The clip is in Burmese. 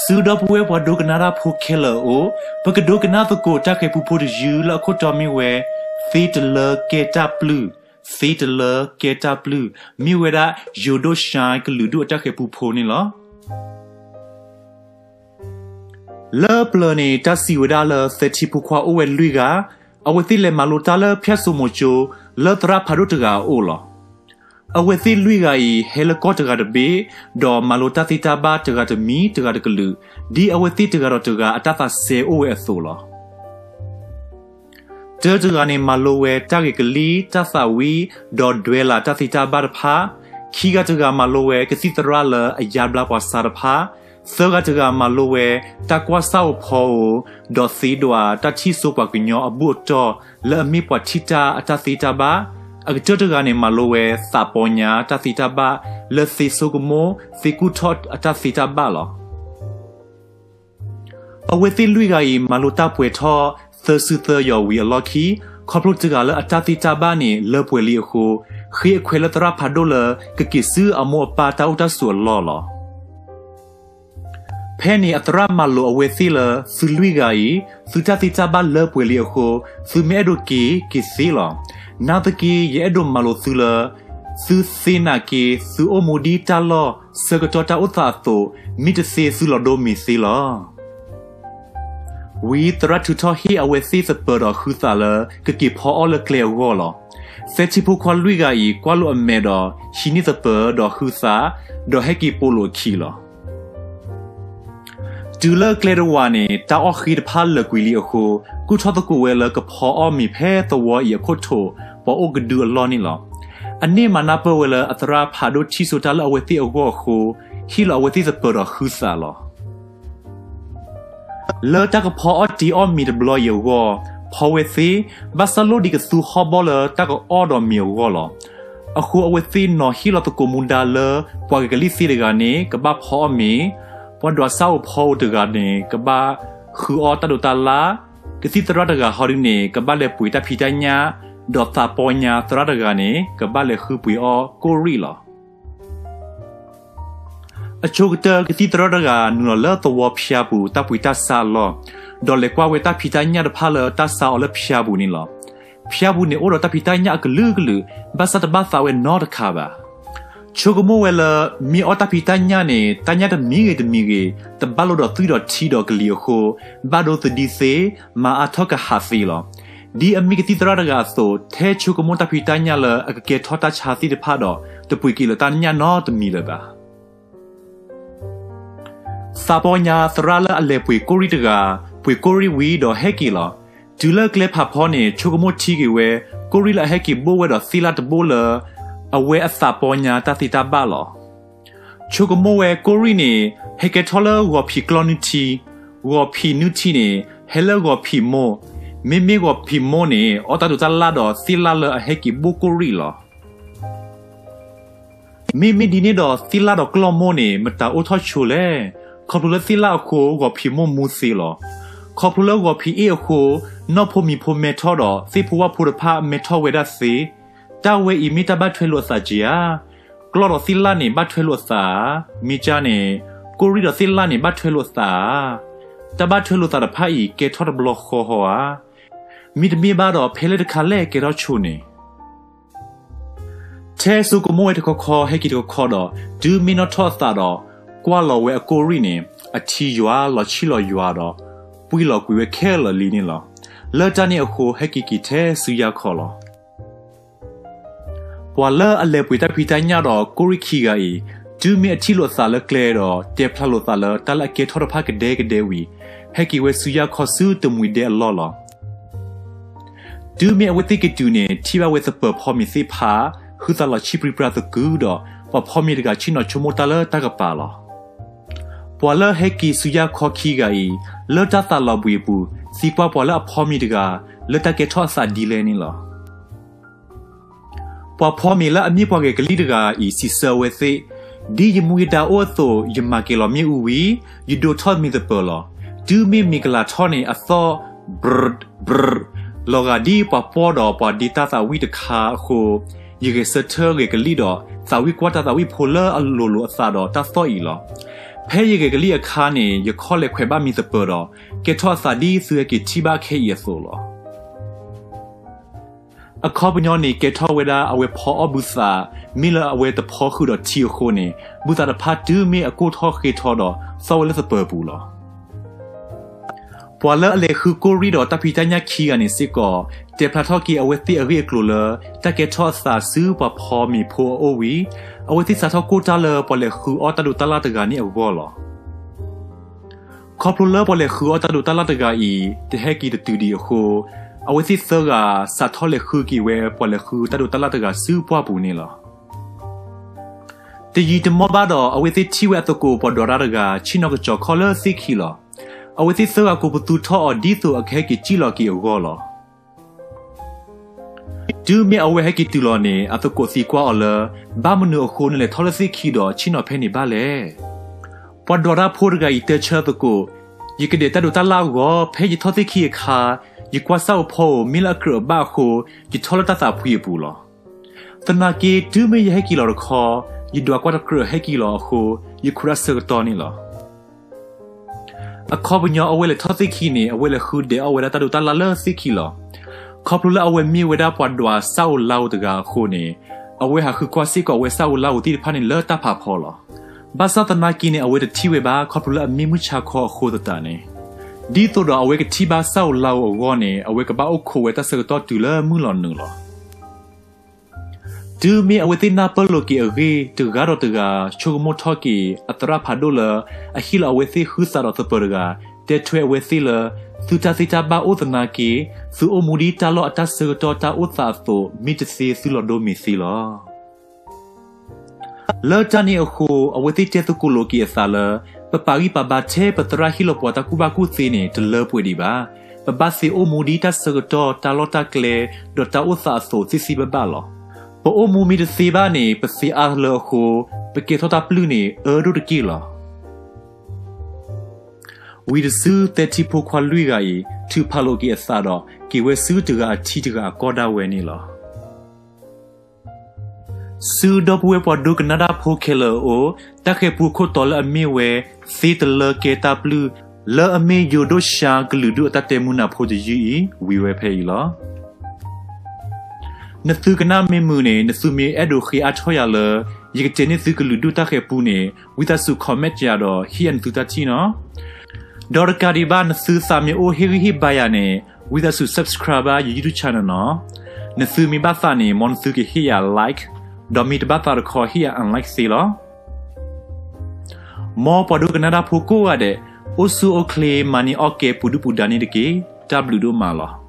စုဒပွဲဘဒုကနာရာဖိုခဲလောပကဒုကနာတကိုတခဲပူဖိုယူလခုတော်မီဝဲသီတလကေတာပလူသီတလကေတာပလူမိဝဲရာယိုဒိုရှိုင်ကလူဒုတခဲပူဖိုနေလောလောပလနေတစီဝဒါလသတိပူခွာအိုဝဲလူကအဝသိလေမလိုတာလဖြတ်ဆုမချိုလောတရာဖရုတကအိုလော အဝသိလူကဤဟဲလကော့တကတဘေဒေါ်မလိုတာတိတာဘာတကတမီတကတကလူဒီအဝသိတကတော့တကအတသဆေအိုဝဲဆိုလောတဲတကနေမလိုဝဲတကကလီတသဝီဒေါ်ဒွဲလာတတိတာဘာဖာခီကတကမလိုဝဲကစီတရလာအယာဘလာပွားစာဖာသောကတကမလိုဝဲတကွာဆောက်ဖောဒေါ်စီဒွာတချီဆိုပကညောအဘုတော်လဲအမိပွားချီတာအတသီတာဘာ အကတတကနေမလိုဝဲစာပေါ်ညာတသီတာဘာလဲစီဆိုကမောစီကူထော့အတသီတာဘာလောအဝဲတိလူကဤမလိုတာပွေထောသဆူသယောဝီအလော်ခီခေါပလုတကလအတသီတာဘာနေလဲပွေလီခုခေခွေလတရာဖာဒိုလကကိဆူအမောပါတာဥတဆူလောလောဖဲနီအတရမလိုအဝဲစီလဆူလူဂါယီစူတတိတဘလပွေလီခိုဆူမဲဒိုကီကီစီလော နာတကီရဲဒိုမလိုဆူလဆူစီနာကီဆူအမိုဒီတလောစကတော်တာဥသာတိုမီတစီဆူလဒိုမီစီလောဝီတရတူတော်ဟီအဝဲစီစပတော်ခူသာလကကီဖောအလကလေဝောလောဖက်ချီပူခွာလူဂါယီကွာလိုအမဲတော်ရှိနီစပတော်ခူသာဒေါ်ဟက်ကီပိုလိုခီလော ဒူလကလေရဝါနေတာအခိဒဖာလကွီလီအခုကုထတကူဝဲလကဖောအမီဖဲတဝရခုထိုပေါ်အကဒူအလောနီလောအနိမနာပဝဲလအတရာဖာဒိုချီဆိုတလအဝတိအဝခုဟီလအဝတိစပရခုဆာလောလောတကဖောအတီအမီဒဘလယောဖောဝဲစီဘဆလိုဒီကဆူဟဘလတကအော်ဒမီယောလောအခုအဝတိနော်ဟီလတကူမွန်ဒါလပွာကလေးစီရကနေကဘဖောအမီ ပန်ဒွာဆောက်ဖောတကနေကဘာခူအောတဒတလာကစီတရတကဟောရင်းနေကဘာလေပွေတဖီတညာဒေါ်တာပေါ်ညာတရတကနေကဘာလေခူပွေအောကိုရီလာအချိုကတကစီတရတကနူလာတဝဖျာဘူးတပွေတဆာလောဒေါ်လေကွာဝေတဖီတညာတဖာလတဆာအောလဖျာဘူးနေလောဖျာဘူးနေအောတဖီတညာကလူကလူဘာစတဘာဖာဝဲနော်တခါပါ ချိုကမိုဝဲလာမီအတာပီတညာနေတညာတမီရေတမီရေတဘလိုတော့သူတော့ချီတော့ကလီခိုဘာဒိုသဒီစေမာအထောကဟာစီလောဒီအမီကတိတရကဆိုထဲချိုကမိုတာပီတညာလာအကကေထောတာချာစီတဖာတော့တပွေကီလတညာနော်တမီလပါစာပေါ်ညာသရလာအလေပွေကိုရီတကပွေကိုရီဝီတော့ဟက်ကီလော ဒူလကလေဖာဖောနေချိုကမိုချီကေဝဲကိုရီလာဟက်ကီဘိုဝဲတော့စီလာတဘိုလာအဝဲအစာပေါ်ညာတတိတာပါလောချိုကမိုဝဲကိုရီနေဟေကထောလာဝဖီကလောနီတီဝဖီနူတီနေဟဲလဝဖီမိုမေမေဝဖီမိုနေအတတူတလာတော့စီလာလအဟေကီဘူကိုရီလောမေမေဒီနေတော့စီလာတော့ကလောမိုနေမတာအိုထောချိုလေခေါပလစီလာခိုဝဖီမိုမူစီလောခေါပလဝဖီအေခိုနော်ဖိုမီဖိုမေထောတော့စီဖူဝဖူရဖာမေထောဝေဒစီ တာဝဲအီမီတာဘတ်ထွဲလို့စာကြည်ယာကလော်ရစီလာနေဘတ်ထွဲလို့စာမိချာနေကိုရီရစီလာနေဘတ်ထွဲလို့စာတဘတ်ထွဲလို့တာဖိုင်ကေထော်ဘလော့ခေါ်ဟောမိတမီဘာတော့ဖဲလေတခါလဲကေတော့ချုံနေတဲဆုကမွေတခခေါ်ဟဲကီတခေါ်တော့ဒူမီနိုထော့တာတော့ကွာလော်ဝဲအကိုရီနေအချီရွာလော်ချီလော်ရွာတော့ပွီလော်ကွေဝဲခဲလော်လီနေလော်လော်တနီအခုဟဲကီကီတဲဆူရခေါ်လော် ပွာလအလေပွေတဖီတညာတော့ကိုရီခီကဤဒူမီအချီလို့စာလကလေတော့တေဖလာလို့စာလတလကေထော်ဖာကဒေကဒေဝီဟက်ကီဝဲဆူယာခေါ်ဆူတမွေဒေလောလောဒူမီအဝတိကတူနေတီဘဝဲစပဖော်မီစီဖာဟူသလချီပရီပရာတကူတော့ပဖော်မီကချီနိုချိုမိုတလတကပါလောပွာလဟက်ကီဆူယာခေါ်ခီကဤလောတတလဘွေပူစီပွားပွာလအဖော်မီတကလတကေထော့စာဒီလဲနေလော ပွာဖောမီလာအမြပွားကကလေးတကအီစီဆဝဲစေဒီယမူတာအိုသောယမကေလောမြေဥဝီယဒိုထောမီဒပလောဒူမီမီကလာထောနေအသောဘရဒဘရလောကဒီပပေါ်တော့ပဒီတာသာဝီတခါခိုယေကစထရေကလီတော့သာဝီကွာတာသာဝီဖိုလာအလိုလိုအစာတော့တသောဤလောဖဲရကကလေးအခါနေရခေါ်လေခွဲပါမီစပေါ်တော့ကေထောစာဒီဆူကချီဘာခဲရဆိုလော အခေါပညောနေကေထောဝေဒါအဝေဖောအဘူစာမီလာအဝေတဖောခုတော့ချီခိုနေဘူတာတဖတ်တူမီအကိုထောခေထောတော့ဆောဝဲလစပေါ်ဘူးလောပွာလအလေခုကိုရီတော့တပီတညာခီကနေစစ်ကောတေပလာထော်ကီအဝေတိအရီကလိုလာတကေထောစာဆူပဖောမီဖိုအိုဝီအဝတိစာထောကိုတာလပေါ်လေခူအော်တလူတလာတကနီအဘောလောခေါပလူလပေါ်လေခူအော်တလူတလာတကဤတဟက်ကီတတူဒီအခု အဝတိသကစာထောလေခူကီဝဲပေါ်လေခူတလူတလာတကစူပွားပူနေလောတရီတမဘာတော့အဝတိချီဝဲတကိုပေါ်ဒေါ်ရတကချီနောကချောခေါ်လစီခီလောအဝတိသကကိုပတူထောအဒီဆိုအခဲကီချီလောကီအဘောလောဒူမြေအဝဲဟကီတူလောနေအတကိုစီကွာအလဘာမနုအခုနလေထော်လစီခီတော့ချီနော်ဖဲနေပါလေပဒရဖိုရဂိုင်တေချာတကိုယကဒေတဒတလာကိုဖဲဂျီထော်စီခီခါ ယကွာဆောက်ဖိုမီလာကရဘာခိုယထော်လတသာဖွေပူလောတနာကီဒူမြေဟကီလောခေါ်ယဒွာကွာတကရဟကီလောခိုယခရဆာတော်နီလောအခဘညအဝဲလေထော်စီခီနေအဝဲလေခုဒေအဝဲတဒတလာလစီခီလောခေါပလူလာအဝဲမြေဝဒပွားဒွာဆောက်လောက်တကခိုနေအဝဲဟာခုကွာစီကောဝဲဆောက်လောက်တိဖာနေလောတာဖာဖောလောဘာသာတနာကင်းအဝဲတတိဝဲပါခေါပလူလာမြေမှုချခေါခိုတတနေ ဒီတော့အဝဲကတိဘာဆောက်လောက်အောနေအဝဲကဘာအုတ်ခိုဝဲတဆကတော့တူလာမှုလောနုလောဒူမီအဝဲတင်နာပလိုကီအဂီတူဂါရတကချိုမိုထော်ကီအတရာဖာဒိုလာအဟီလာဝဲစီခူဆာရတပရကတဲထွဲဝဲစီလာသူတာစီတာဘာဥဒနာကေသူအမူဒီတာလောအတဆတောတာဥသာသောမိတစီစီလောဒိုမီစီလောလောတနီအခုအဝတိတေတကူလိုကီအစာလ ပပါရီပဘာချေပတရာဟီလိုပေါ်တာကူဘာကူစီနေတလပွေဒီပါပဘာစီအမူဒီတာဆတောတာလောတာကလေဒတာဥသာသောစီစီဘဘာလောပိုအမူမီတစီဘာနေပစီအားလောခုပကေထောတာပလူနေအဒုတကီလောဝီဒဆူတက်တီပိုခွာလွိကဤသူဖလိုကီအစတော့ကီဝဲဆူတကအချီတကကောဒါဝဲနေလော ဆူဒဘဝပဒုကနဒဖိုခဲလောအိုတခေပူခိုတော်လအမီဝဲစီတလကေတာပလူလောအမီယိုဒိုရှာဂလူဒုတတေမူနာဖိုဂျီဝီဝဲဖဲလောနသုကနာမေမူနေနသုမီအဲ့ဒိုခီအချောရလယကချေနေသုကလူဒုတခေပူနေဝိသဆုကွန်မက်ကြတော့ဟီအန်သူတချီနော်ဒေါ်ကာဒီဘာနဆူစာမီအိုဟီဟီဘိုင်ယာနေဝိဒဆူ subscriber YouTube channel နော်နဆူမီဘာသာနေမွန်ဆူကဟီယာ like ดอมีตบัตรคอเฮียอันไลค์ซีลอมอปอดูกันนะดาพูกูอะเดอุซูโอเคลมานีโอเกปูดูปูดานีดเก W ดูมาลอ